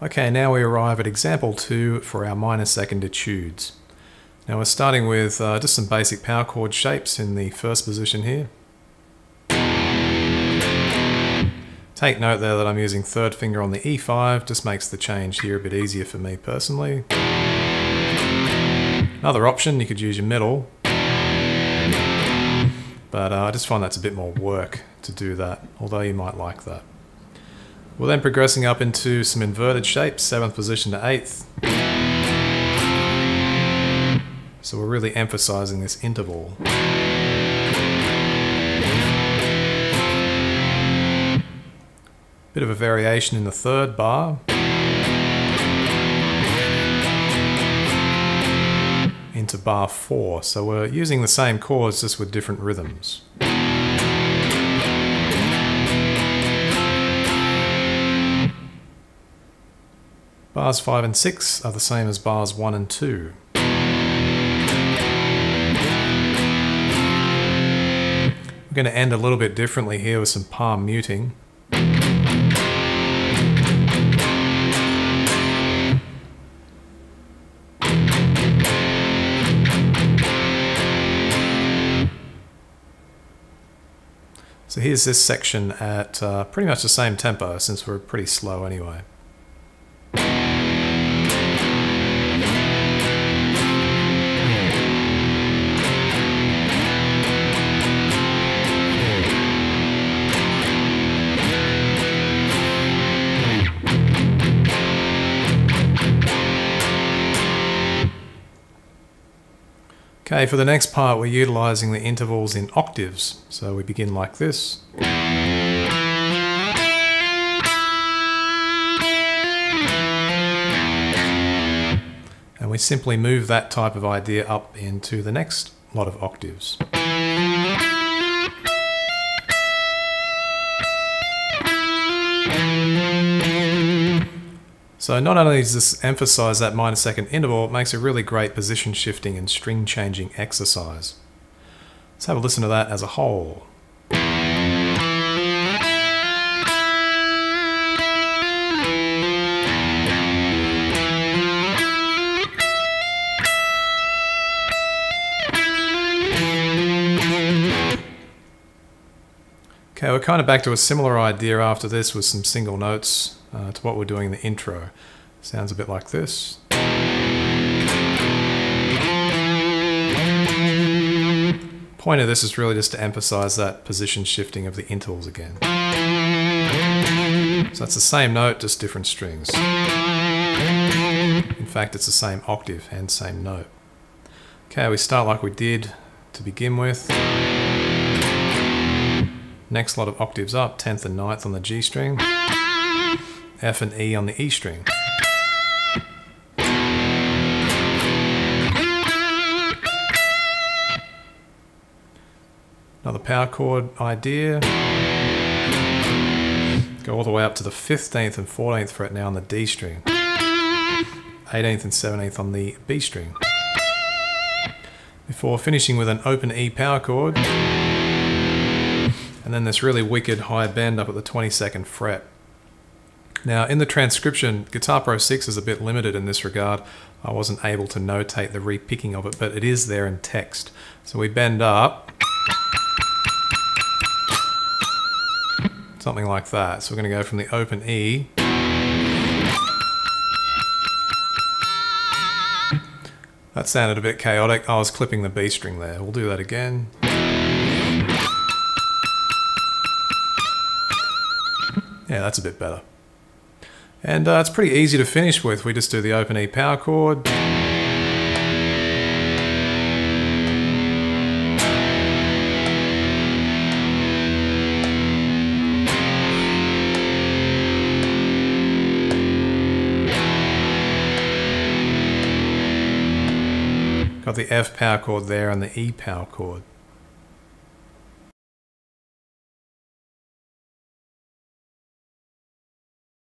Okay, now we arrive at example 2 for our minor second études. Now we're starting with uh, just some basic power chord shapes in the first position here. Take note there that I'm using third finger on the E5, just makes the change here a bit easier for me personally. Another option, you could use your middle, but uh, I just find that's a bit more work to do that, although you might like that. We're then progressing up into some inverted shapes, 7th position to 8th. So we're really emphasizing this interval. Bit of a variation in the third bar. Into bar 4, so we're using the same chords just with different rhythms. Bars 5 and 6 are the same as bars 1 and 2. We're going to end a little bit differently here with some palm muting. So here's this section at uh, pretty much the same tempo since we're pretty slow anyway. Okay, for the next part we're utilizing the intervals in octaves. So we begin like this. And we simply move that type of idea up into the next lot of octaves. So not only does this emphasize that minor second interval, it makes a really great position shifting and string changing exercise. Let's have a listen to that as a whole. Okay, we're kind of back to a similar idea after this with some single notes uh, to what we're doing in the intro. Sounds a bit like this. Point of this is really just to emphasize that position shifting of the intervals again. So that's the same note, just different strings. In fact, it's the same octave and same note. Okay, we start like we did to begin with. Next lot of octaves up, 10th and 9th on the G string. F and E on the E string. Another power chord idea. Go all the way up to the 15th and 14th fret now on the D string. 18th and 17th on the B string. Before finishing with an open E power chord. And then this really wicked high bend up at the 22nd fret. Now in the transcription, Guitar Pro 6 is a bit limited in this regard. I wasn't able to notate the repicking of it, but it is there in text. So we bend up. Something like that. So we're going to go from the open E. That sounded a bit chaotic. I was clipping the B string there. We'll do that again. Yeah, that's a bit better. And uh, it's pretty easy to finish with. We just do the open E power chord. Got the F power chord there and the E power chord.